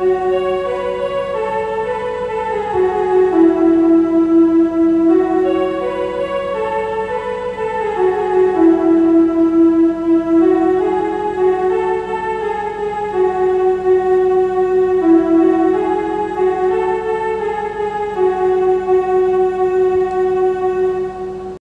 Música